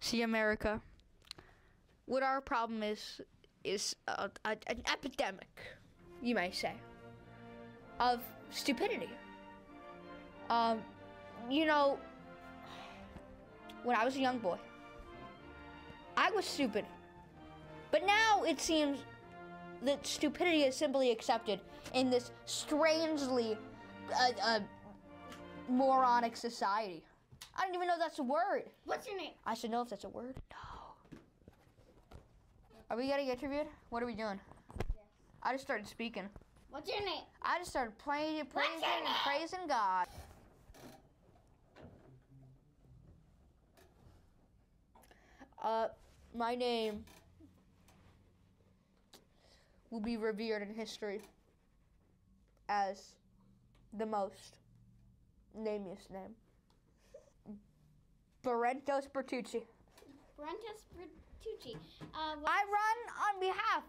See, America, what our problem is is a, a, an epidemic, you may say, of stupidity. Um, you know, when I was a young boy, I was stupid. But now it seems that stupidity is simply accepted in this strangely uh, uh, moronic society. I don't even know if that's a word. What's your name? I should know if that's a word. No. Are we getting interviewed? What are we doing? Yes. I just started speaking. What's your name? I just started playing, praising, name? praising God. Uh, my name will be revered in history as the most namiest name. Barrentos Bertucci. Brentus Bertucci. Uh, I run on behalf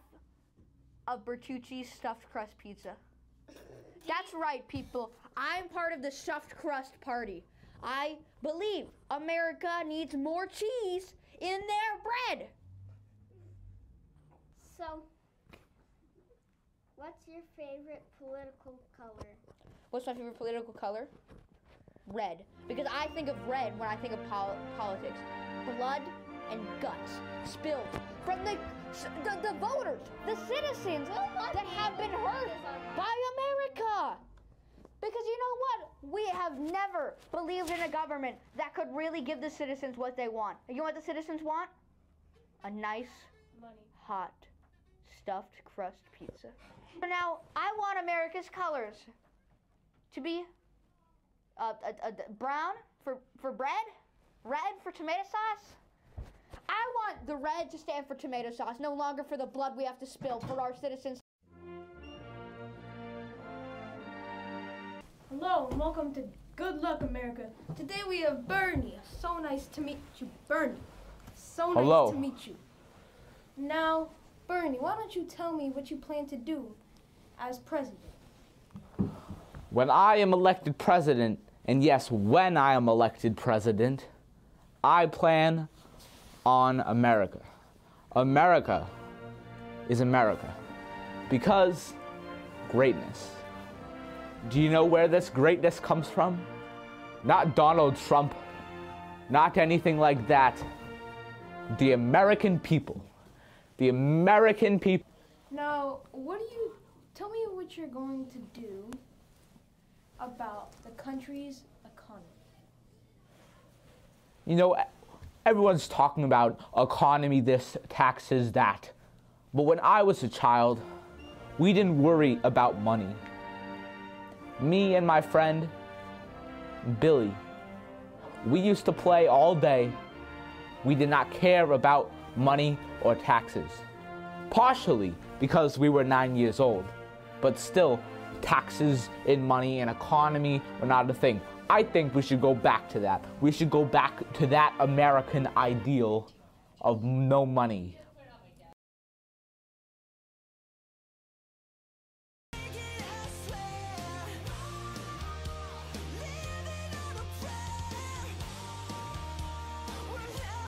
of Bertucci's stuffed crust pizza. That's right, people. I'm part of the stuffed crust party. I believe America needs more cheese in their bread. so, what's your favorite political color? What's my favorite political color? Red. Because I think of red when I think of pol- politics. Blood and guts spilled from the, the, the voters, the citizens that have been hurt by America. Because you know what? We have never believed in a government that could really give the citizens what they want. You know what the citizens want? A nice, Money. hot, stuffed crust pizza. So now, I want America's colors to be uh, uh, uh, brown for, for bread, red for tomato sauce. I want the red to stand for tomato sauce, no longer for the blood we have to spill for our citizens. Hello and welcome to Good Luck America. Today we have Bernie. So nice to meet you, Bernie. So nice Hello. to meet you. Now, Bernie, why don't you tell me what you plan to do as president? When I am elected president, and yes, when I am elected president, I plan on America. America is America because greatness. Do you know where this greatness comes from? Not Donald Trump, not anything like that. The American people. The American people. Now, what do you tell me what you're going to do about the country's economy? You know, everyone's talking about economy this, taxes that. But when I was a child, we didn't worry about money. Me and my friend, Billy, we used to play all day. We did not care about money or taxes. Partially because we were nine years old, but still, taxes and money and economy were not a thing. I think we should go back to that. We should go back to that American ideal of no money.